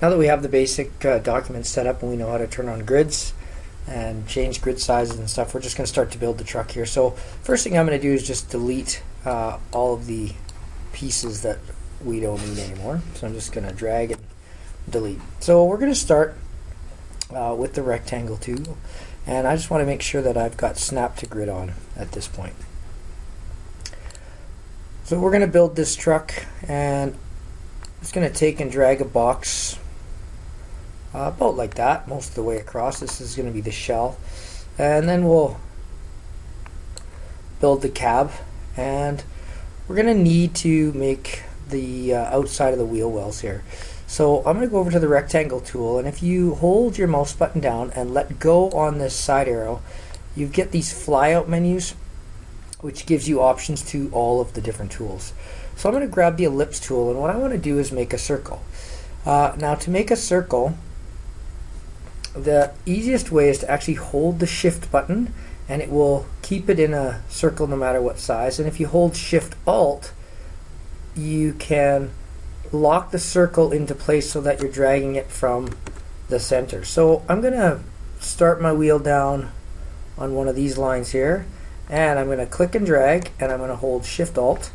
now that we have the basic uh, documents set up and we know how to turn on grids and change grid sizes and stuff, we're just going to start to build the truck here. So first thing I'm going to do is just delete uh, all of the pieces that we don't need anymore. So I'm just going to drag and delete. So we're going to start uh, with the rectangle tool and I just want to make sure that I've got snap to grid on at this point. So we're going to build this truck and it's going to take and drag a box uh, about like that most of the way across. This is going to be the shell and then we'll build the cab and we're going to need to make the uh, outside of the wheel wells here. So I'm going to go over to the rectangle tool and if you hold your mouse button down and let go on this side arrow you get these flyout menus which gives you options to all of the different tools. So I'm going to grab the ellipse tool and what I want to do is make a circle. Uh, now to make a circle the easiest way is to actually hold the shift button and it will keep it in a circle no matter what size and if you hold shift alt you can lock the circle into place so that you're dragging it from the center. So I'm going to start my wheel down on one of these lines here and I'm going to click and drag and I'm going to hold shift alt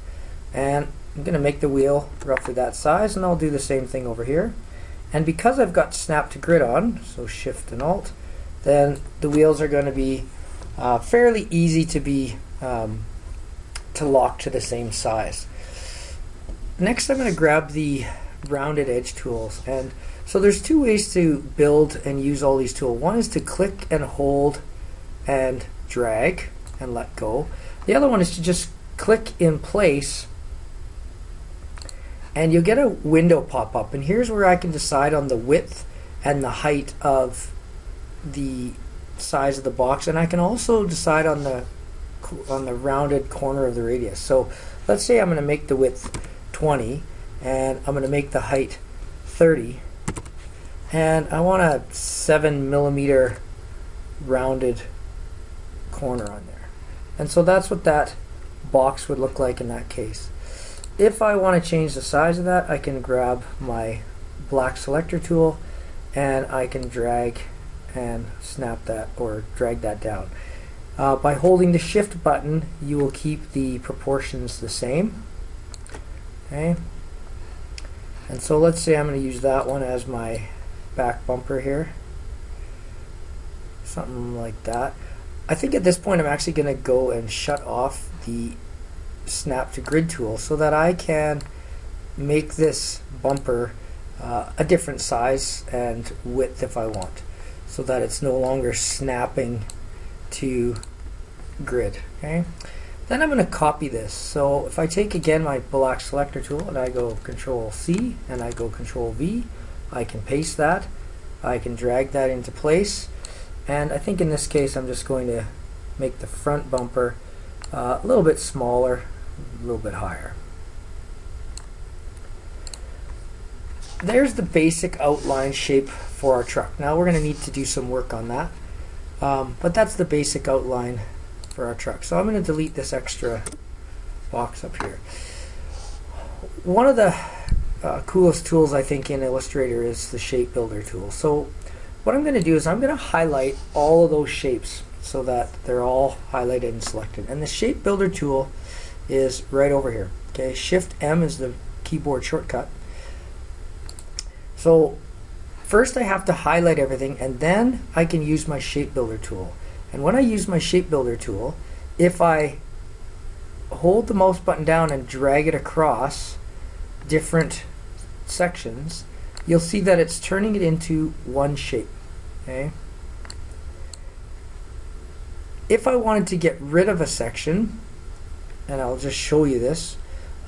and I'm going to make the wheel roughly that size and I'll do the same thing over here and because I've got snap to grid on so shift and alt then the wheels are going to be uh, fairly easy to be um, to lock to the same size. Next I'm going to grab the rounded edge tools. And so there's two ways to build and use all these tools. One is to click and hold and drag and let go. The other one is to just click in place and you'll get a window pop up and here's where I can decide on the width and the height of the size of the box and I can also decide on the on the rounded corner of the radius. So let's say I'm going to make the width 20 and I'm going to make the height 30 and I want a 7 millimeter rounded corner on there. And so that's what that box would look like in that case. If I want to change the size of that, I can grab my black selector tool and I can drag and snap that or drag that down. Uh, by holding the shift button, you will keep the proportions the same. Okay. And so let's say I'm going to use that one as my back bumper here. Something like that. I think at this point I'm actually going to go and shut off the snap to grid tool so that I can make this bumper uh, a different size and width if I want so that it's no longer snapping to grid okay? Then I'm going to copy this. So if I take again my black selector tool and I go control C and I go control V I can paste that. I can drag that into place. And I think in this case I'm just going to make the front bumper uh, a little bit smaller, a little bit higher. There's the basic outline shape for our truck. Now we're going to need to do some work on that. Um, but that's the basic outline for our truck. So I'm going to delete this extra box up here. One of the uh, coolest tools I think in Illustrator is the shape builder tool. So what I'm going to do is I'm going to highlight all of those shapes so that they're all highlighted and selected. And the shape builder tool is right over here. Okay, Shift M is the keyboard shortcut. So first I have to highlight everything and then I can use my shape builder tool. And when I use my shape builder tool, if I hold the mouse button down and drag it across different sections, you'll see that it's turning it into one shape. Okay. If I wanted to get rid of a section, and I'll just show you this,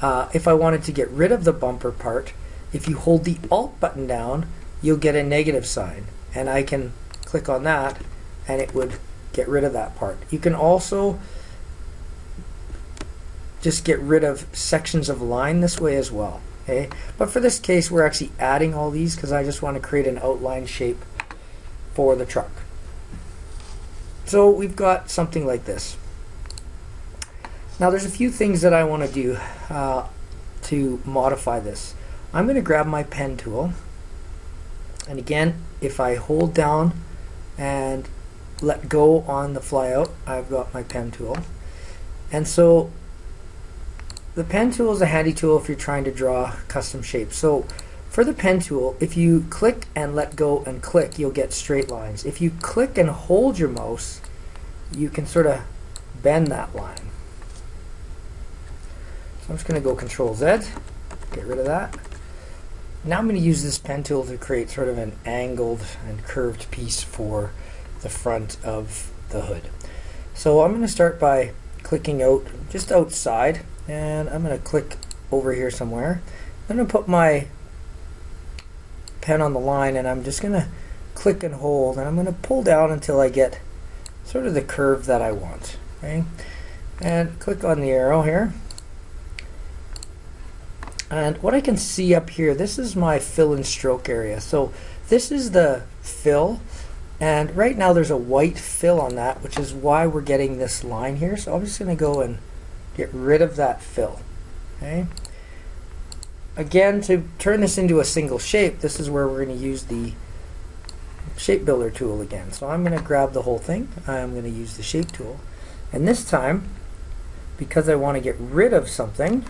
uh, if I wanted to get rid of the bumper part, if you hold the Alt button down, you'll get a negative sign. And I can click on that, and it would get rid of that part. You can also just get rid of sections of line this way as well. Okay, but for this case, we're actually adding all these because I just want to create an outline shape for the truck. So we've got something like this. Now there's a few things that I want to do uh, to modify this. I'm going to grab my pen tool And again, if I hold down and let go on the flyout, I've got my pen tool. And so the pen tool is a handy tool if you're trying to draw custom shapes. So for the pen tool, if you click and let go and click, you'll get straight lines. If you click and hold your mouse, you can sort of bend that line. I'm just going to go Control Z, get rid of that. Now I'm going to use this pen tool to create sort of an angled and curved piece for the front of the hood. So I'm going to start by clicking out just outside and I'm going to click over here somewhere. I'm going to put my pen on the line and I'm just going to click and hold and I'm going to pull down until I get sort of the curve that I want. Okay? And click on the arrow here and what I can see up here, this is my fill and stroke area. So this is the fill. And right now there's a white fill on that, which is why we're getting this line here. So I'm just going to go and get rid of that fill. Okay. Again, to turn this into a single shape, this is where we're going to use the shape builder tool again. So I'm going to grab the whole thing. I'm going to use the shape tool. And this time, because I want to get rid of something,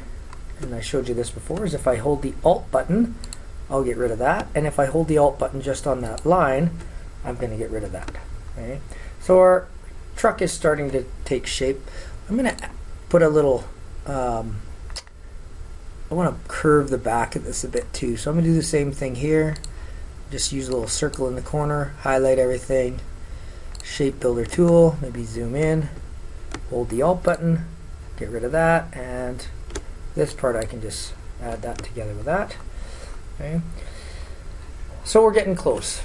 and I showed you this before, is if I hold the Alt button, I'll get rid of that. And if I hold the Alt button just on that line, I'm going to get rid of that. Okay? So our truck is starting to take shape. I'm going to put a little, um, I want to curve the back of this a bit too. So I'm going to do the same thing here. Just use a little circle in the corner, highlight everything, shape builder tool, maybe zoom in, hold the Alt button, get rid of that, and this part I can just add that together with that. Okay. So we're getting close.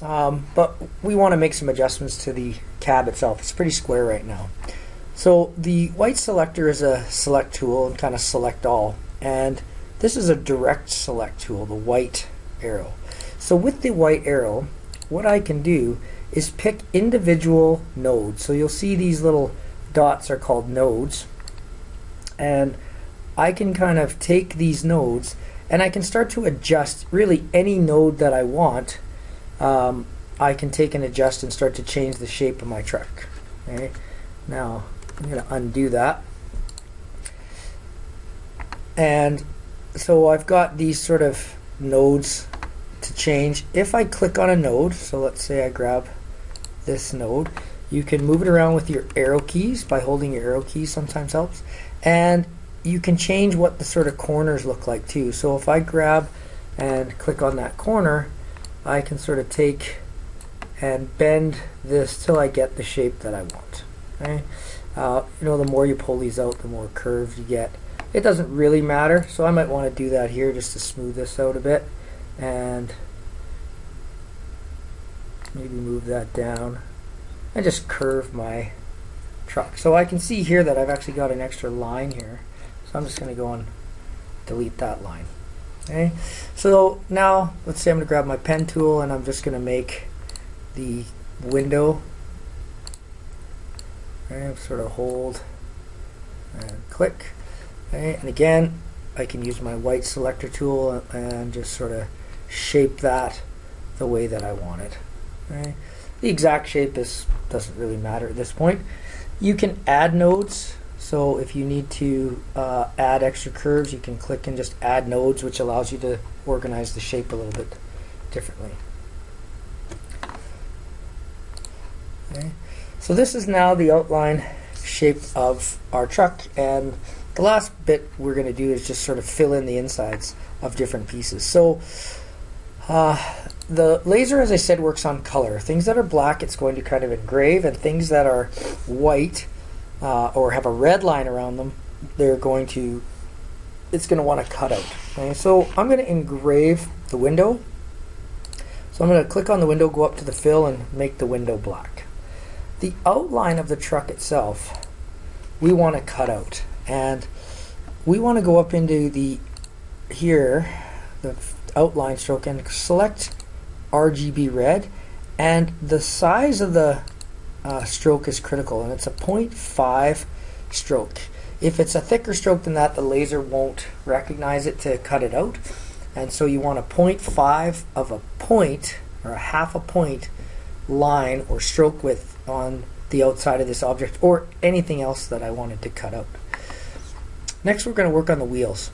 Um, but we want to make some adjustments to the cab itself. It's pretty square right now. So the white selector is a select tool and kind of select all. And this is a direct select tool, the white arrow. So with the white arrow, what I can do is pick individual nodes. So you'll see these little dots are called nodes. And I can kind of take these nodes and I can start to adjust really any node that I want. Um, I can take and adjust and start to change the shape of my truck. Okay. Now I'm going to undo that. And so I've got these sort of nodes to change. If I click on a node, so let's say I grab this node, you can move it around with your arrow keys by holding your arrow keys sometimes helps. And you can change what the sort of corners look like too. So if I grab and click on that corner, I can sort of take and bend this till I get the shape that I want. Okay? Uh, you know, the more you pull these out, the more curved you get. It doesn't really matter, so I might want to do that here just to smooth this out a bit. And maybe move that down and just curve my truck. So I can see here that I've actually got an extra line here. So I'm just going to go and delete that line. Okay. So now let's say I'm going to grab my pen tool and I'm just going to make the window. Okay, sort of hold and click. Okay, and again, I can use my white selector tool and just sort of shape that the way that I want it. Okay. The exact shape is doesn't really matter at this point. You can add nodes so if you need to uh, add extra curves, you can click and just add nodes, which allows you to organize the shape a little bit differently. Okay. So this is now the outline shape of our truck and the last bit we're going to do is just sort of fill in the insides of different pieces. So uh, the laser, as I said, works on color. Things that are black, it's going to kind of engrave, and things that are white, uh, or have a red line around them, they're going to, it's going to want to cut out. Okay, so I'm going to engrave the window. So I'm going to click on the window, go up to the fill, and make the window black. The outline of the truck itself, we want to cut out. And we want to go up into the, here, the outline stroke, and select RGB red. And the size of the uh, stroke is critical, and it's a 0.5 stroke. If it's a thicker stroke than that, the laser won't recognize it to cut it out. And so you want a 0.5 of a point or a half a point line or stroke width on the outside of this object or anything else that I wanted to cut out. Next we're going to work on the wheels.